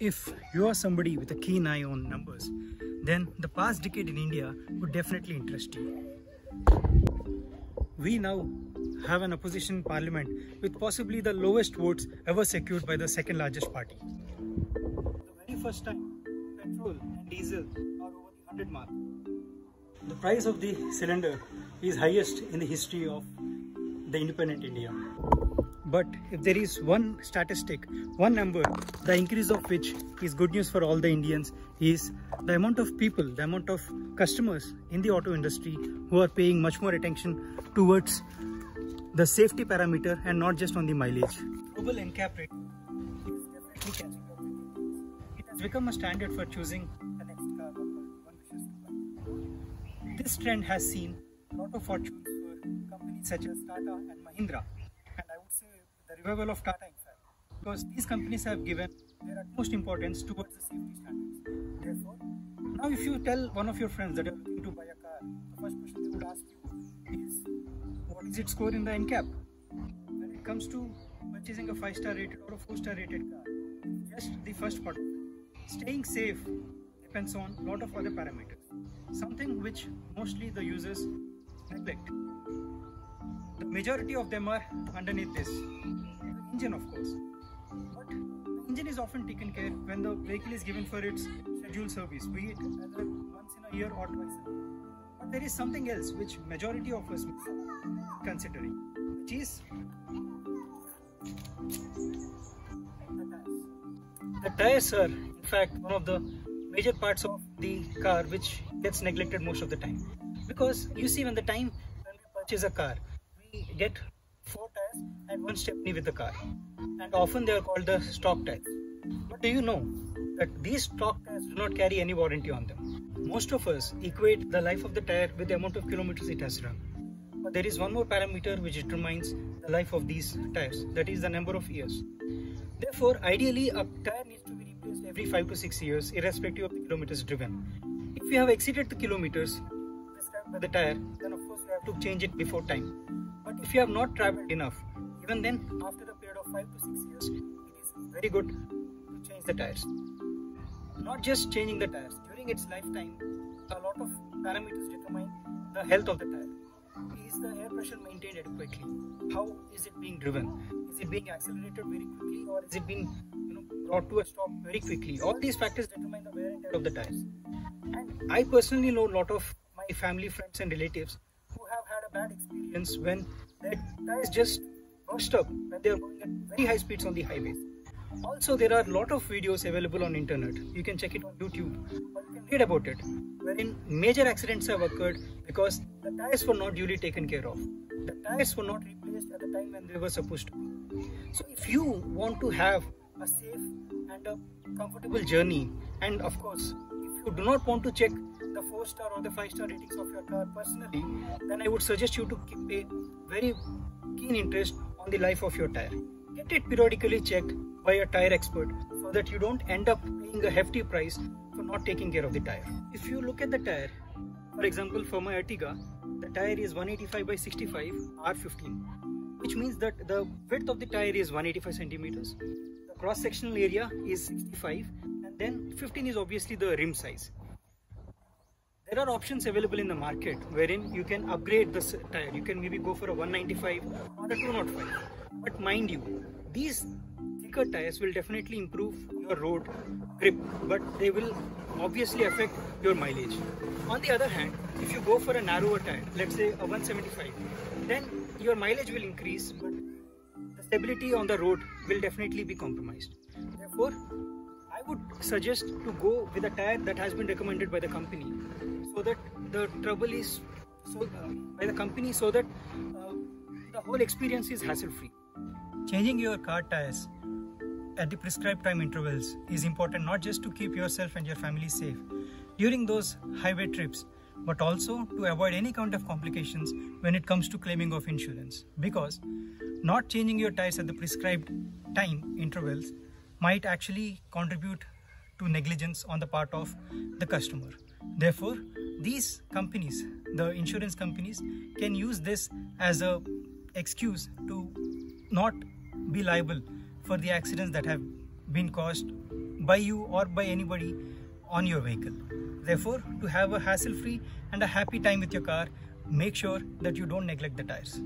If you are somebody with a keen eye on numbers, then the past decade in India would definitely interest you. We now have an opposition parliament with possibly the lowest votes ever secured by the second largest party. The very first time petrol and diesel are over the 100 mark. The price of the cylinder is highest in the history of the independent India. But if there is one statistic, one number, the increase of which is good news for all the Indians is the amount of people, the amount of customers in the auto industry who are paying much more attention towards the safety parameter and not just on the mileage. Global NCAP rate It has become a standard for choosing the next car. This trend has seen a lot of fortunes for companies such as Tata and Mahindra and I would say the revival of Tata in fact because these companies have given their utmost importance towards the safety standards. Therefore, now if you tell one of your friends that you're looking to buy a car, the first question they would ask you is what is its score in the NCAP? When it comes to purchasing a 5-star rated or a 4-star rated car, just the first part. Staying safe depends on a lot of other parameters, something which mostly the users neglect. The majority of them are underneath this. Engine of course. But engine is often taken care when the vehicle is given for its scheduled service, be it once in a year or twice a year. But there is something else which majority of us considering, which is the tires are in fact one of the major parts of the car which gets neglected most of the time because you see when the time when we purchase a car we get tires and one stepney with the car. And often they are called the stock tires but do you know that these stock tires do not carry any warranty on them? Most of us equate the life of the tire with the amount of kilometers it has run. But there is one more parameter which determines the life of these tires that is the number of years. Therefore ideally a tire needs to be replaced every 5 to 6 years irrespective of the kilometers driven. If you have exceeded the kilometers prescribed by the tire then of course you have to change it before time if you have not traveled enough even then after a period of 5 to 6 years it is very good to change the tires. Not just changing the tires during its lifetime a lot of parameters determine the health of the tire. Is the air pressure maintained adequately? How is it being driven? Is it being accelerated very quickly or is it being you know brought to a stop very quickly? All these factors determine the wear and tear of the tires. And i personally know a lot of my family friends and relatives who have had a bad experience when their tires just up when they are going at very high speeds on the highways also there are a lot of videos available on internet. You can check it on youtube. Or you can read about it wherein major accidents have occurred because the tires were not duly taken care of. The tires were not replaced at the time when they were supposed to be. So if you want to have a safe and a comfortable journey and of course if you do not want to check the 4 star or the 5 star ratings of your car personally then i would suggest you to pay very keen interest on the life of your tire get it periodically checked by a tire expert so that you don't end up paying a hefty price for not taking care of the tire. If you look at the tire, for example for my Ertiga, the tire is 185 by 65 R15 which means that the width of the tire is 185 centimeters, the cross sectional area is 65 and then 15 is obviously the rim size. There are options available in the market wherein you can upgrade the tire. You can maybe go for a 195 or a 205. But mind you, these thicker tires will definitely improve your road grip, but they will obviously affect your mileage. On the other hand, if you go for a narrower tire, let's say a 175, then your mileage will increase, but the stability on the road will definitely be compromised. Therefore, I would suggest to go with a tire that has been recommended by the company so that the trouble is so uh, by the company so that uh, the whole experience is hassle free. Changing your car tires at the prescribed time intervals is important not just to keep yourself and your family safe during those highway trips but also to avoid any kind of complications when it comes to claiming of insurance because not changing your tires at the prescribed time intervals might actually contribute to negligence on the part of the customer therefore these companies the insurance companies can use this as a excuse to not be liable for the accidents that have been caused by you or by anybody on your vehicle. Therefore, to have a hassle free and a happy time with your car, make sure that you don't neglect the tires.